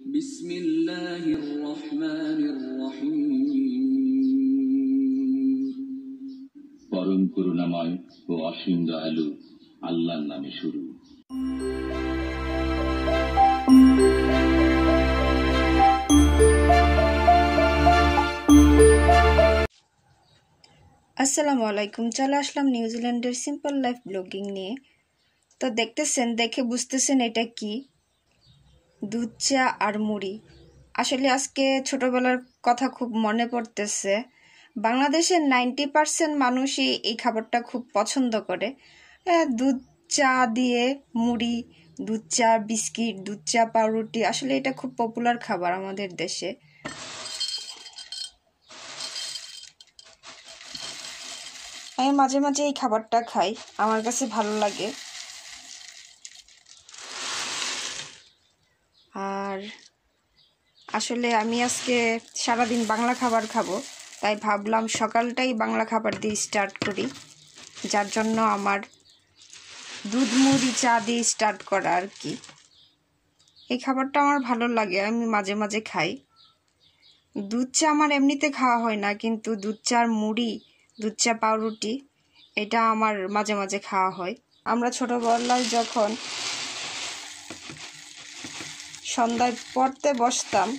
بسم الله الرحمن الرحيم পরম করুণাময় ও অসীম দয়ালু আল্লাহর নামে শুরু আসসালামু আলাইকুম চলে আসলাম নিউজিল্যান্ডের সিম্পল লাইফ ব্লগিং নিয়ে তো দেখতেছেন দেখে বুঝতেছেন এটা কি দুধ চা আর মুড়ি। আসলে আজকে ছোটবেলার কথা খুব মনে পড়তেছে। বাংলাদেশের নাইনটি পার্সেন্ট মানুষই এই খাবারটা খুব পছন্দ করে। দুধ চা দিয়ে মুড়ি, দুধ চা বিস্কিট, দুধ চা পাউরুটি, আসলে এটা খুব পপুলার খাবার আমাদের দেশে। আমি মাঝে মাঝে এই খাবারটা খাই, আমার কাছে ভালো লাগে। আর আসলে আমি আজকে সারাদিন বাংলা খাবার খাব, তাই ভাবলাম সকালটাই বাংলা খাবার দিয়ে স্টার্ট করি। যার জন্য আমার দুধ মুড়ি চা দিয়ে স্টার্ট করা আর কি। এই খাবারটা আমার ভালো লাগে, আমি মাঝে মাঝে খাই। দুধ চা আমার এমনিতে খাওয়া হয় না, কিন্তু দুধ চার মুড়ি, দুধ চা পাউরুটি, এটা আমার মাঝে মাঝে খাওয়া হয়। আমরা ছোটবেলায় যখন সন্ধ্যায় পড়তে বসতাম।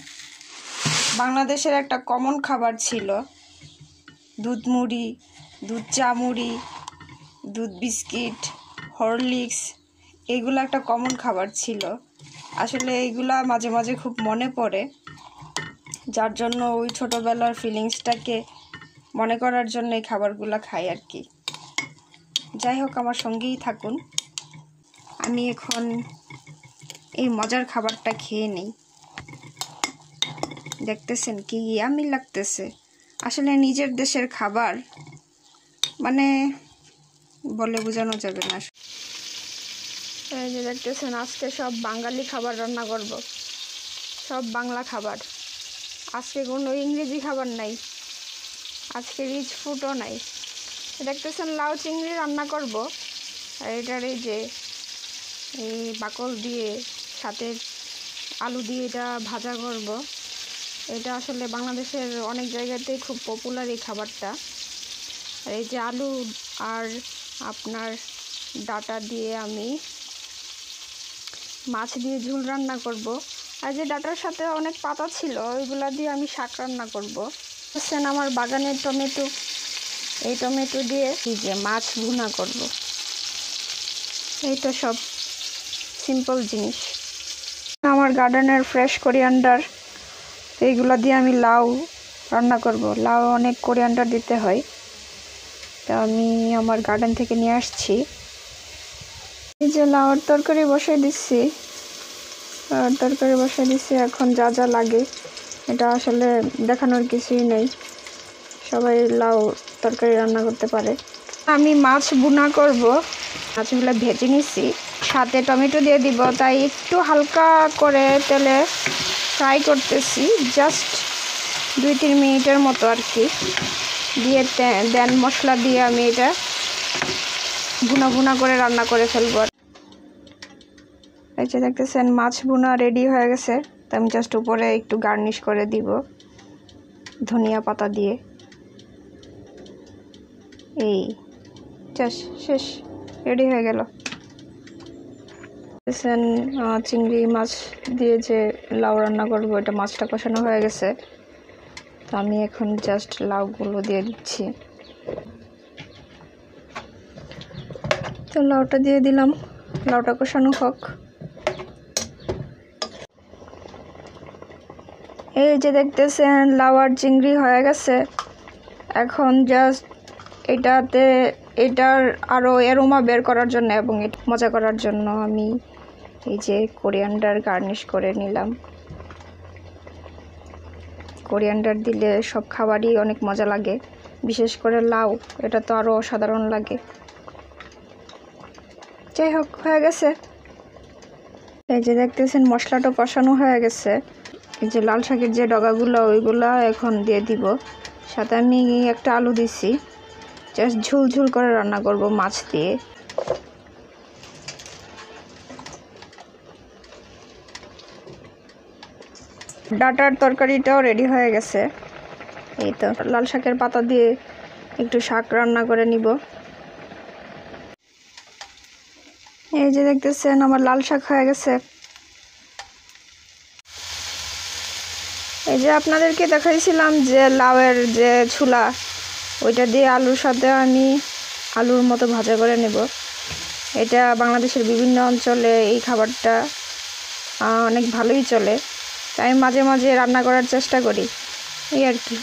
বাংলাদেশের একটা কমন খাবার ছিল। দুধ মুড়ি, দুধ চা মুড়ি, দুধ বিস্কিট, হরলিক্স, এগুলো একটা কমন খাবার ছিল। আসলে এইগুলা মাঝে মাঝে খুব মনে পড়ে। যার জন্য ওই ছোটোবেলার ফিলিংসটাকে মনে করার জন্য এই খাবারগুলো খাই আর কি। যাই হোক, আমার সঙ্গেই থাকুন। আমি এখন এই মজার খাবারটা খেয়ে নেই। দেখতেছেন কি আমি লাগতেছে। আসলে নিজের দেশের খাবার মানে বলে বোঝানো যাবে না। যে দেখতেছেন, আজকে সব বাঙালি খাবার রান্না করব। সব বাংলা খাবার। আজকে কোনো ইংরেজি খাবার নাই। আজকে রিচ ফুডও নাই। দেখতেছেন, লাউ চিংড়ি রান্না করব। আর এটার এই যে, এই বাকল দিয়ে সাথে আলু দিয়ে এটা ভাজা করব। এটা আসলে বাংলাদেশের অনেক জায়গাতেই খুব পপুলার এই খাবারটা। আর এই যে আলু আর আপনার ডাটা দিয়ে আমি মাছ দিয়ে ঝুল রান্না করব। আর যে ডাটার সাথে অনেক পাতা ছিল, ওইগুলা দিয়ে আমি শাক রান্না করব। বুঝছেন আমার বাগানের টমেটো, এই টমেটো দিয়ে এই যে মাছ ভুনা করব। এই তো সব সিম্পল জিনিস। আমার গার্ডেনের ফ্রেশ কোরিয়ান্ডার এইগুলো দিয়ে আমি লাউ রান্না করব। লাউ অনেক কোরিয়ান্ডার দিতে হয়। তা আমি আমার গার্ডেন থেকে নিয়ে আসছি। এই যে লাউর তরকারি বসাই দিচ্ছি। তরকারি বসাই দিচ্ছি, এখন যা যা লাগে। এটা আসলে দেখানোর কিছুই নেই। সবাই লাউ তরকারি রান্না করতে পারে। আমি মাছ বুনা করব। মাছগুলো ভেজে নিচ্ছি সাথে টমেটো দিয়ে দিব, তাই একটু হালকা করে তেলে ফ্রাই করতেছি, জাস্ট দুই তিন মিনিটের মতো আর কি। দিয়ে দেন মশলা দিয়ে আমি এটা ভুনা ভুনা করে রান্না করে ফেলব এই যে দেখতেছেন, মাছ ভুনা রেডি হয়ে গেছে, তো আমি জাস্ট উপরে একটু গার্নিশ করে দিব ধনিয়া পাতা দিয়ে। এই, জাস্ট শেষ। রেডি হয়ে গেল। চিংড়ি মাছ দিয়ে যে লাউ রান্না করব, এটা মাছটা কষানো হয়ে গেছে। তো আমি এখন জাস্ট লাউগুলো দিয়ে দিচ্ছি। তো লাউটা দিয়ে দিলাম। লাউটা কষানো হোক। এই যে দেখতেছেন, লাউ আর চিংড়ি হয়ে গেছে। এখন জাস্ট এটাতে এটার আরও এরোমা বের করার জন্য এবং এটা মজা করার জন্য আমি এই যে কোরিয়ান্ডার গার্নিশ করে নিলাম। কোরিয়ান্ডার দিলে সব খাবারই অনেক মজা লাগে, বিশেষ করে লাউ, এটা তো আরও অসাধারণ লাগে। যাই হোক, হয়ে গেছে। এই যে দেখতেছেন, মশলাটা কষানো হয়ে গেছে। এই যে লাল শাকের যে ডগাগুলো, ওইগুলো এখন দিয়ে দিব। সাথে আমি একটা আলু দিছি। জাস্ট ঝুল ঝুল করে রান্না করব মাছ দিয়ে। ডাটার তরকারিটাও রেডি হয়ে গেছে। এই তো, লাল শাকের পাতা দিয়ে একটু শাক রান্না করে নিব। এই যে দেখতেছেন, আমার লাল শাক হয়ে গেছে। এই যে আপনাদেরকে দেখাইছিলাম যে লাউয়ের যে ছুলা ওইটা দিয়ে আলুর সাথে আমি আলুর মতো ভাজা করে নেব। এটা বাংলাদেশের বিভিন্ন অঞ্চলে এই খাবারটা অনেক ভালোই চলে। তাই মাঝে মাঝে রান্না করার চেষ্টা করি, এই আর কি।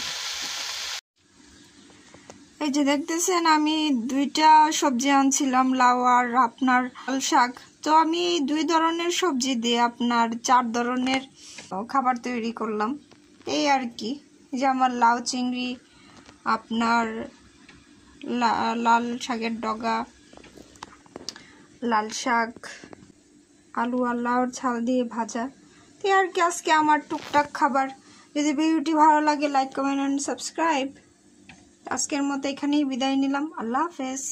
এই যে দেখতেছেন, আমি দুইটা সবজি আনছিলাম, লাউ আর আপনার শাক। তো আমি দুই ধরনের সবজি দিয়ে আপনার চার ধরনের খাবার তৈরি করলাম। এই আর কি যে আমার লাউ, চিংড়ি আপনার লাল শাকের ডগা, লাল শাক, আলু আল্লাহর ছাল ঝাল দিয়ে ভাজা। তো আর কি আজকে আমার টুকটাক খাবার। যদি ভিডিওটি ভালো লাগে লাইক কমেন্ট অ্যান্ড সাবস্ক্রাইব আজকের মতো এখানেই বিদায় নিলাম। আল্লাহ হাফেজ।